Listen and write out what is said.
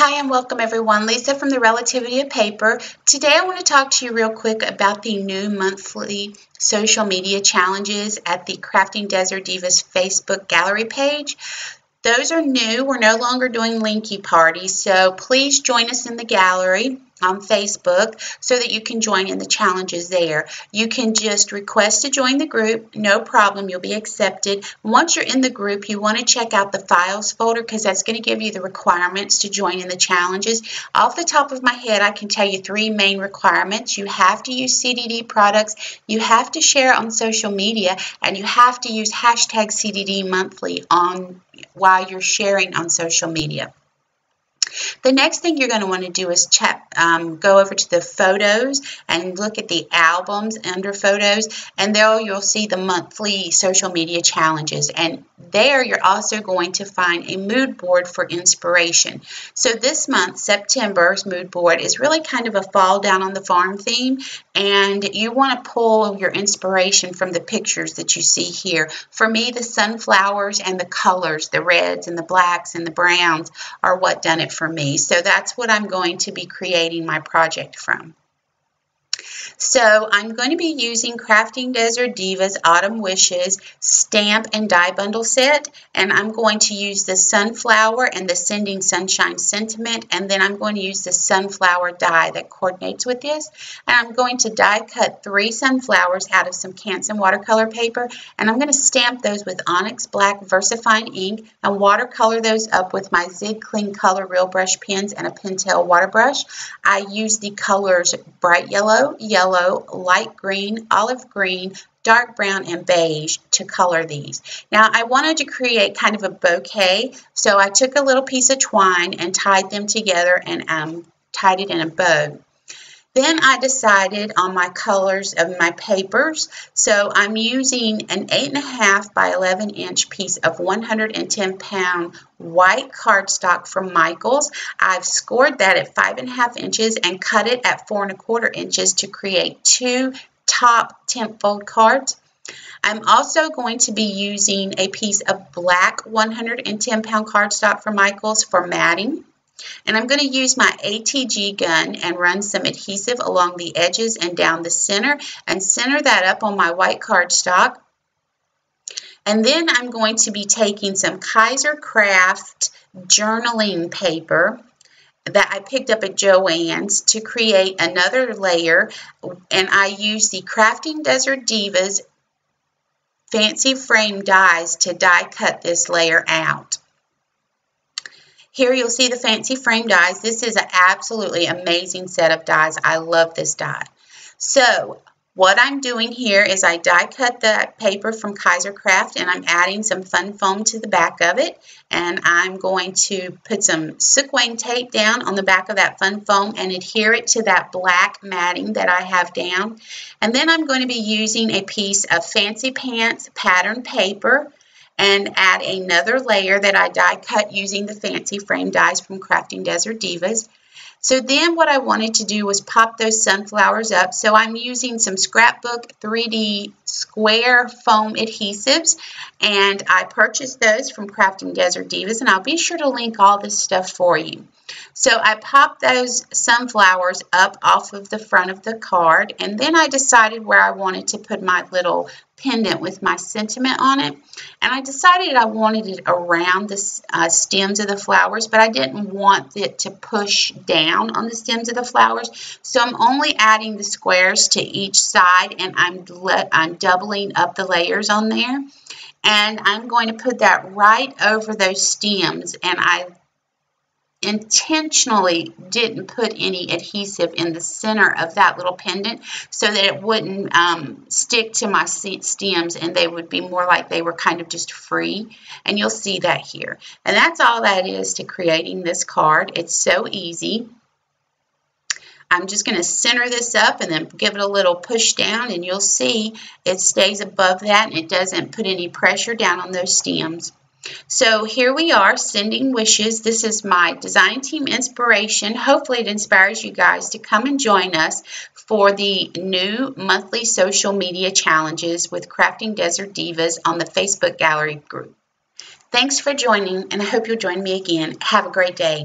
Hi and welcome everyone. Lisa from the Relativity of Paper. Today I want to talk to you real quick about the new monthly social media challenges at the Craftin Desert Divas Facebook gallery page. Those are new. We're no longer doing linky parties, so please join us in the gallery on Facebook so that you can join in the challenges there. You can just request to join the group, no problem, you'll be accepted. Once you're in the group, you want to check out the files folder because that's going to give you the requirements to join in the challenges. Off the top of my head, I can tell you three main requirements. You have to use CDD products, you have to share on social media, and you have to use hashtag CDD monthly on while you're sharing on social media. The next thing you're going to want to do is check, um, go over to the photos and look at the albums under photos and there you'll see the monthly social media challenges. And there you're also going to find a mood board for inspiration. So this month, September's mood board is really kind of a fall down on the farm theme and you want to pull your inspiration from the pictures that you see here. For me, the sunflowers and the colors, the reds and the blacks and the browns are what done it for me. So that's what I'm going to be creating my project from. So I'm going to be using Craftin Desert Divas Autumn Wishes stamp and die bundle set and I'm going to use the sunflower and the Sending Sunshine Sentiment and then I'm going to use the sunflower die that coordinates with this and I'm going to die cut three sunflowers out of some Canson watercolor paper and I'm going to stamp those with Onyx Black VersaFine ink and watercolor those up with my Zig Clean Color Real Brush pens and a Pentel water brush. I use the colors bright yellow, yellow, light green, olive green, dark brown, and beige to color these. Now I wanted to create kind of a bouquet, so I took a little piece of twine and tied them together and um, tied it in a bow. Then I decided on my colors of my papers. So I'm using an 8.5 by 11 inch piece of 110 pound white cardstock from Michaels. I've scored that at 5.5 inches and cut it at 4.25 inches to create two top tent fold cards. I'm also going to be using a piece of black 110 pound cardstock from Michaels for matting. And I'm going to use my ATG gun and run some adhesive along the edges and down the center and center that up on my white cardstock. And then I'm going to be taking some Kaisercraft journaling paper that I picked up at Joann's to create another layer and I use the Craftin Desert Divas fancy frame dies to die cut this layer out. Here you'll see the fancy frame dies. This is an absolutely amazing set of dies. I love this die. So what I'm doing here is I die cut the paper from Kaisercraft and I'm adding some fun foam to the back of it and I'm going to put some Sukwane tape down on the back of that fun foam and adhere it to that black matting that I have down and then I'm going to be using a piece of Fancy Pants pattern paper and add another layer that I die cut using the fancy frame dies from Craftin Desert Divas. So then what I wanted to do was pop those sunflowers up. So I'm using some scrapbook 3D square foam adhesives and I purchased those from Craftin Desert Divas and I'll be sure to link all this stuff for you. So I popped those sunflowers up off of the front of the card and then I decided where I wanted to put my little pendant with my sentiment on it. And I decided I wanted it around the uh, stems of the flowers, but I didn't want it to push down on the stems of the flowers. So I'm only adding the squares to each side and I'm, I'm doubling up the layers on there. And I'm going to put that right over those stems and I intentionally didn't put any adhesive in the center of that little pendant so that it wouldn't um, stick to my stems and they would be more like they were kind of just free. And you'll see that here. And that's all that is to creating this card. It's so easy. I'm just going to center this up and then give it a little push down and you'll see it stays above that and it doesn't put any pressure down on those stems. So here we are, sending wishes. This is my design team inspiration. Hopefully it inspires you guys to come and join us for the new monthly social media challenges with Craftin Desert Divas on the Facebook Gallery group. Thanks for joining, and I hope you'll join me again. Have a great day.